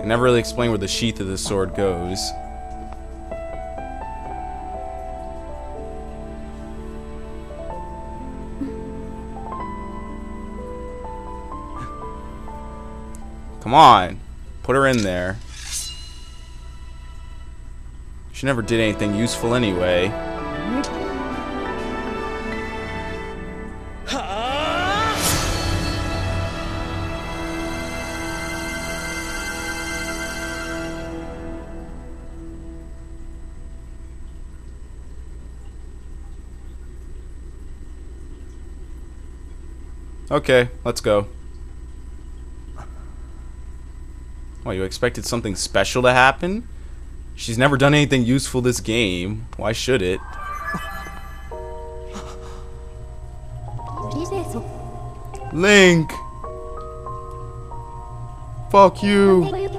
It never really explained where the sheath of the sword goes. Come on. Put her in there. She never did anything useful anyway. Okay, let's go. What, you expected something special to happen? She's never done anything useful this game. Why should it? Link! Fuck you!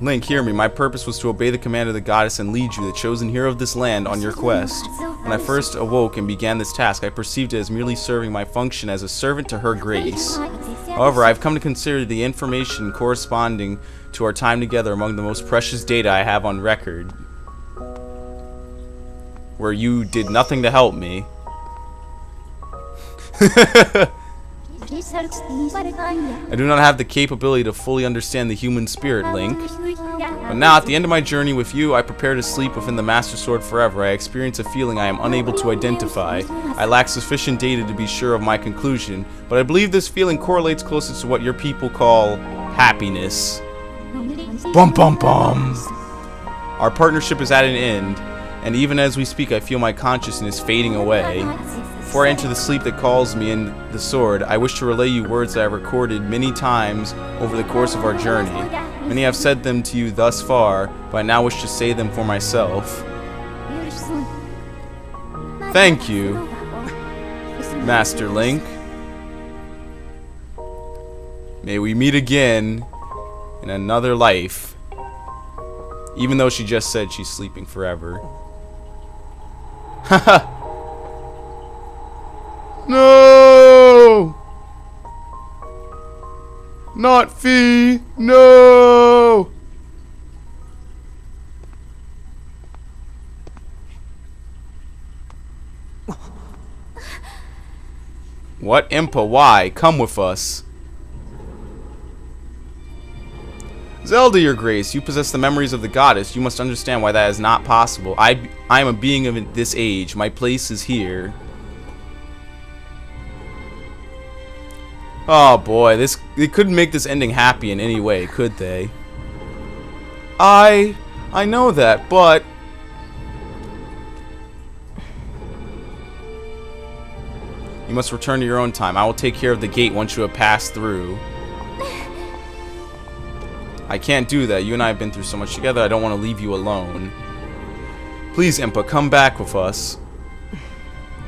Link, hear me. My purpose was to obey the command of the goddess and lead you, the chosen hero of this land, on your quest. When I first awoke and began this task, I perceived it as merely serving my function as a servant to her grace. However, I've come to consider the information corresponding to our time together among the most precious data I have on record. Where you did nothing to help me. I do not have the capability to fully understand the human spirit, Link. But now, at the end of my journey with you, I prepare to sleep within the Master Sword forever. I experience a feeling I am unable to identify. I lack sufficient data to be sure of my conclusion, but I believe this feeling correlates closest to what your people call happiness. Bum bum bum! Our partnership is at an end, and even as we speak, I feel my consciousness fading away. Before I enter the sleep that calls me in the sword, I wish to relay you words that I have recorded many times over the course of our journey. Many have said them to you thus far, but I now wish to say them for myself. Thank you, Master Link. May we meet again in another life. Even though she just said she's sleeping forever. Haha. No! Not Fi! No! What Impa? Why? Come with us. Zelda, your grace, you possess the memories of the goddess. You must understand why that is not possible. I, I am a being of this age. My place is here. Oh boy, this they couldn't make this ending happy in any way, could they? I I know that, but You must return to your own time. I will take care of the gate once you have passed through. I can't do that. You and I have been through so much together. I don't want to leave you alone. Please, Impa, come back with us.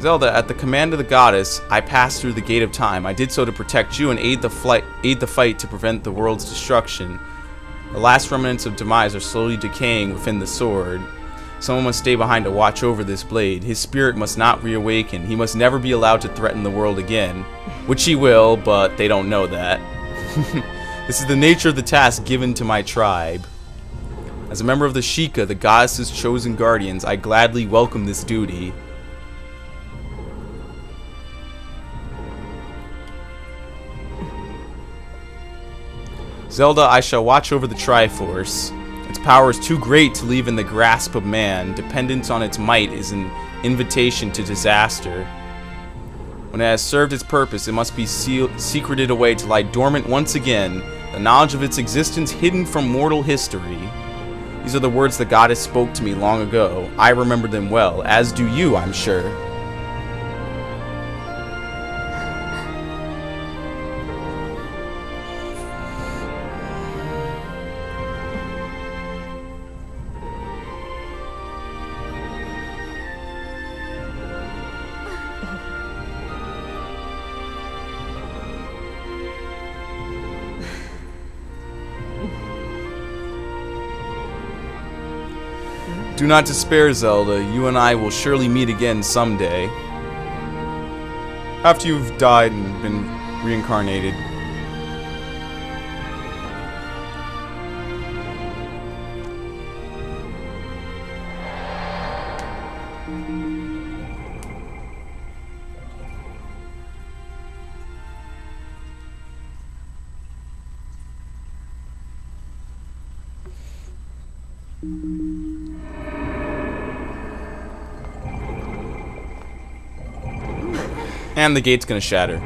Zelda, at the command of the goddess, I passed through the gate of time. I did so to protect you and aid the flight, aid the fight to prevent the world's destruction. The last remnants of demise are slowly decaying within the sword. Someone must stay behind to watch over this blade. His spirit must not reawaken. He must never be allowed to threaten the world again. Which he will, but they don't know that. this is the nature of the task given to my tribe. As a member of the Sheikah, the goddess's chosen guardians, I gladly welcome this duty. Zelda, I shall watch over the Triforce. Its power is too great to leave in the grasp of man. Dependence on its might is an invitation to disaster. When it has served its purpose, it must be secreted away to lie dormant once again, the knowledge of its existence hidden from mortal history. These are the words the goddess spoke to me long ago. I remember them well, as do you, I'm sure. Do not despair, Zelda. You and I will surely meet again someday. After you've died and been reincarnated. And the gate's gonna shatter.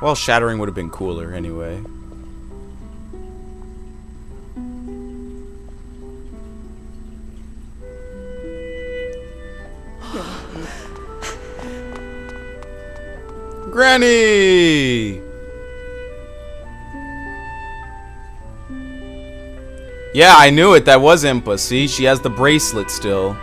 Well, shattering would have been cooler anyway. Granny! Yeah, I knew it. That was Impa. See, she has the bracelet still.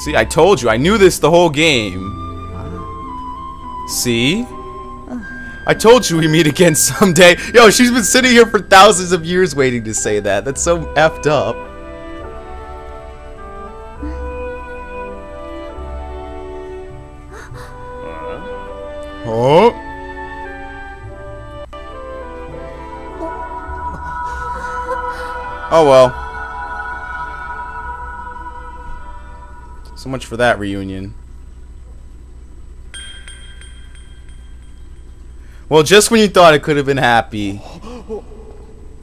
See, I told you. I knew this the whole game. See? I told you we meet again someday. Yo, she's been sitting here for thousands of years waiting to say that. That's so effed up. Oh. Oh well. So much for that reunion. Well, just when you thought it could have been happy,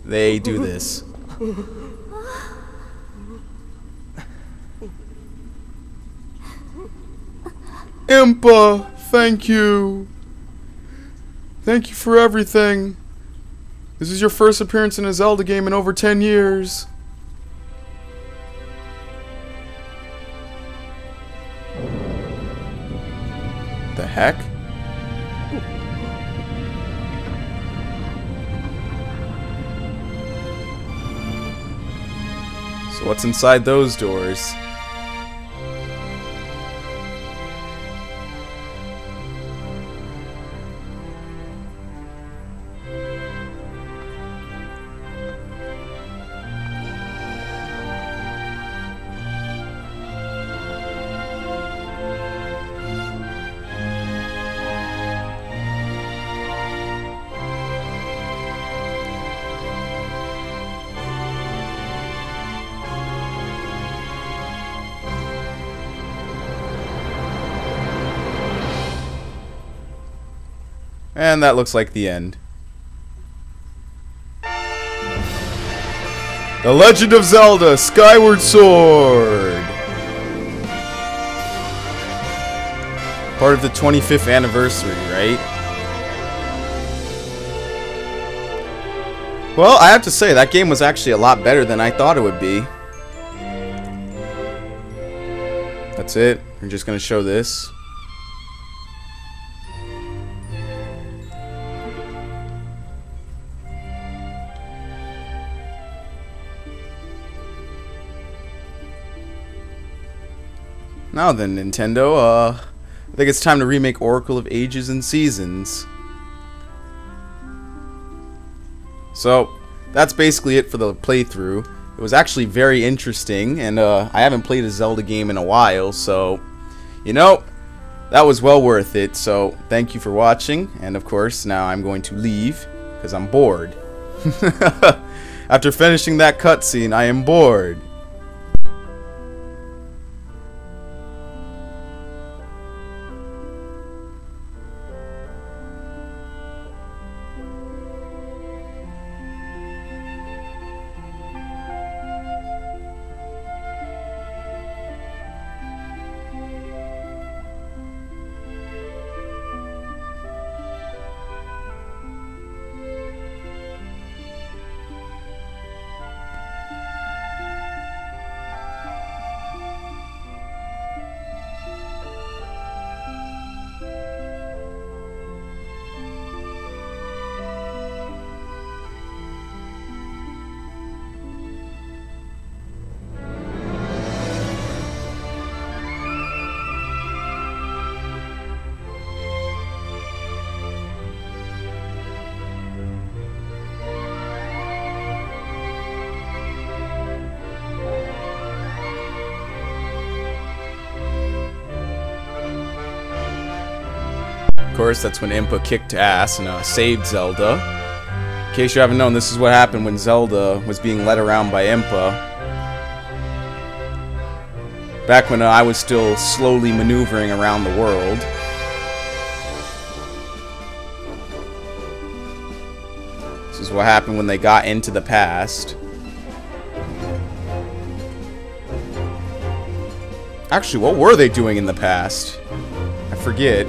they do this. Impa, thank you. Thank you for everything. This is your first appearance in a Zelda game in over 10 years. The heck? So what's inside those doors? And that looks like the end. The Legend of Zelda Skyward Sword! Part of the 25th anniversary, right? Well, I have to say, that game was actually a lot better than I thought it would be. That's it. We're just going to show this. Now then, Nintendo, uh, I think it's time to remake Oracle of Ages and Seasons. So, that's basically it for the playthrough. It was actually very interesting, and uh, I haven't played a Zelda game in a while, so, you know, that was well worth it. So, thank you for watching, and of course, now I'm going to leave, because I'm bored. After finishing that cutscene, I am bored. Of course, that's when Impa kicked ass and uh, saved Zelda. In case you haven't known, this is what happened when Zelda was being led around by Impa. Back when uh, I was still slowly maneuvering around the world. This is what happened when they got into the past. Actually, what were they doing in the past? I forget.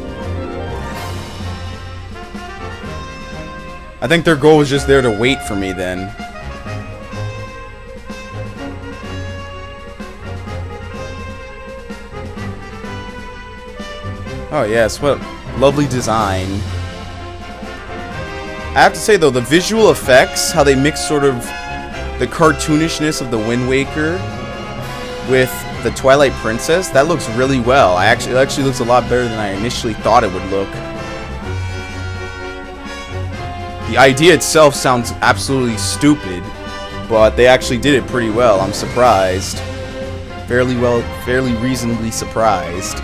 I think their goal was just there to wait for me then. Oh yes, what lovely design. I have to say though, the visual effects, how they mix sort of the cartoonishness of the Wind Waker with the Twilight Princess, that looks really well. I actually, it actually looks a lot better than I initially thought it would look. The idea itself sounds absolutely stupid, but they actually did it pretty well. I'm surprised. Fairly well, fairly reasonably surprised.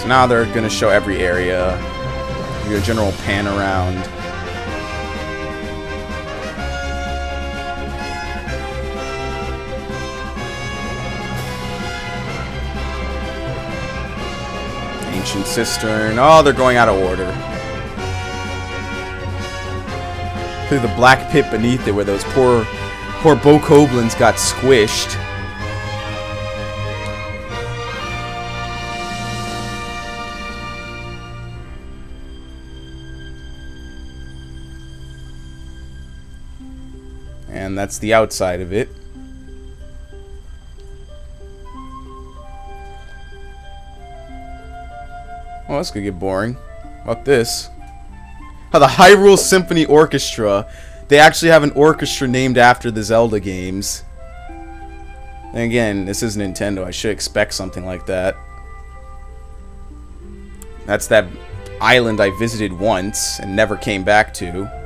So now they're to show every area. A general pan around. Cistern. Oh, they're going out of order. Through the black pit beneath it where those poor, poor Bokoblins got squished. And that's the outside of it. Well, this could get boring. About this. How the Hyrule Symphony Orchestra. They actually have an orchestra named after the Zelda games. And again, this is Nintendo. I should expect something like that. That's that island I visited once and never came back to.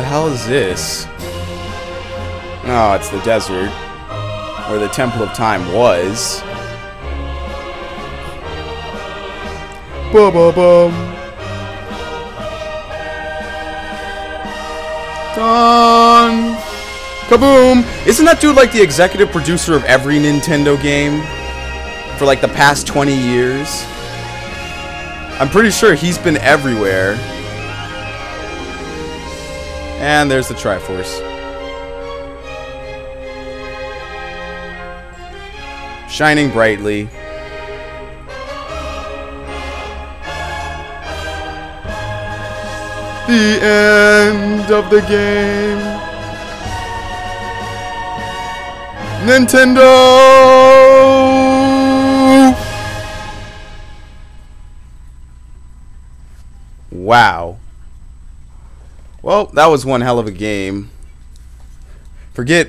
The hell is this? Oh, it's the desert. Where the Temple of Time was. Ba ba bum. Done. Kaboom! Isn't that dude like the executive producer of every Nintendo game? For like the past 20 years? I'm pretty sure he's been everywhere. And there's the Triforce. Shining brightly. The end of the game. Nintendo! Wow. Well, that was one hell of a game. Forget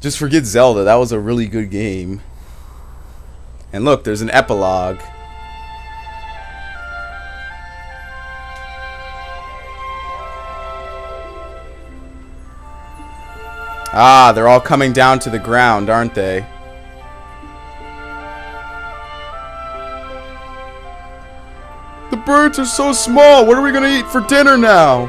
Just forget Zelda. That was a really good game. And look, there's an epilogue. Ah, they're all coming down to the ground, aren't they? Birds are so small. What are we going to eat for dinner now?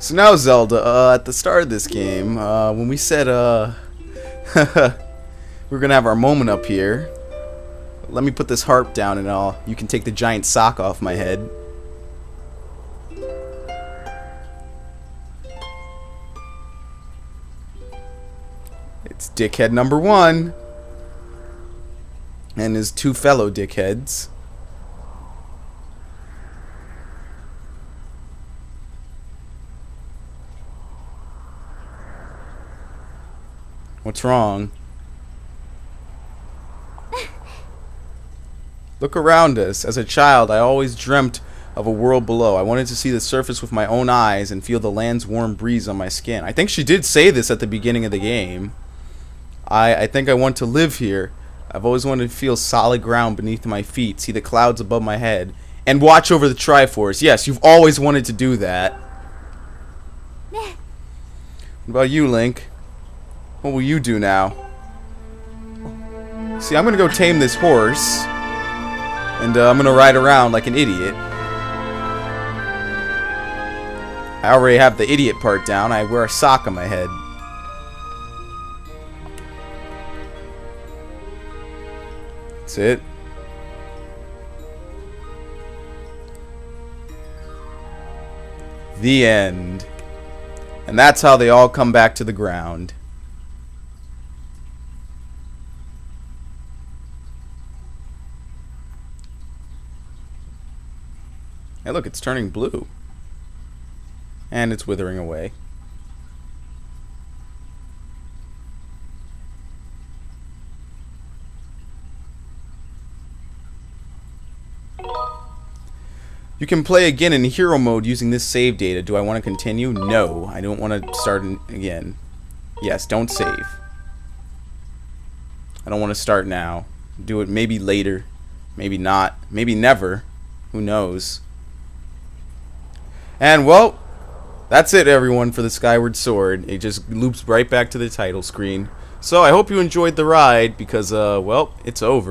So now, Zelda, uh, at the start of this game, uh, when we said, uh, we're gonna have our moment up here, let me put this harp down and all. You can take the giant sock off my head. Dickhead number one. And his two fellow dickheads. What's wrong? Look around us. As a child, I always dreamt of a world below. I wanted to see the surface with my own eyes and feel the land's warm breeze on my skin. I think she did say this at the beginning of the game. I, I think I want to live here. I've always wanted to feel solid ground beneath my feet, see the clouds above my head, and watch over the Triforce. Yes, you've always wanted to do that. what about you, Link? What will you do now? See, I'm gonna go tame this horse. And uh, I'm gonna ride around like an idiot. I already have the idiot part down. I wear a sock on my head. It. The end. And that's how they all come back to the ground. Hey, look, it's turning blue. And it's withering away. You can play again in hero mode using this save data. Do I want to continue? No, I don't want to start again. Yes, don't save. I don't want to start now. Do it maybe later. Maybe not. Maybe never. Who knows? And well, that's it everyone for the Skyward Sword. It just loops right back to the title screen. So I hope you enjoyed the ride because, uh, well, it's over.